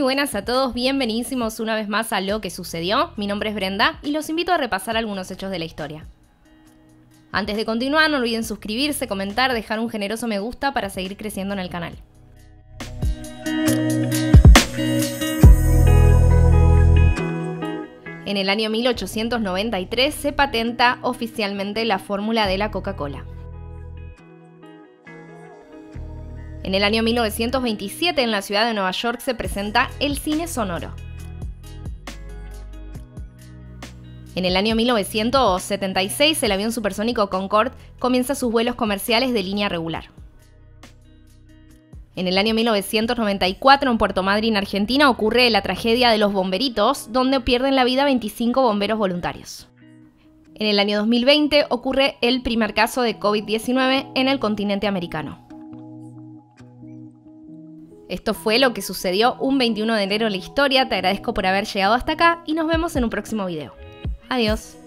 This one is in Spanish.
buenas a todos, bienvenidísimos una vez más a Lo que sucedió. Mi nombre es Brenda y los invito a repasar algunos hechos de la historia. Antes de continuar, no olviden suscribirse, comentar, dejar un generoso me gusta para seguir creciendo en el canal. En el año 1893 se patenta oficialmente la fórmula de la Coca-Cola. En el año 1927 en la ciudad de Nueva York se presenta el cine sonoro. En el año 1976 el avión supersónico Concorde comienza sus vuelos comerciales de línea regular. En el año 1994 en Puerto Madryn, Argentina, ocurre la tragedia de los bomberitos, donde pierden la vida 25 bomberos voluntarios. En el año 2020 ocurre el primer caso de COVID-19 en el continente americano. Esto fue lo que sucedió un 21 de enero en la historia. Te agradezco por haber llegado hasta acá y nos vemos en un próximo video. Adiós.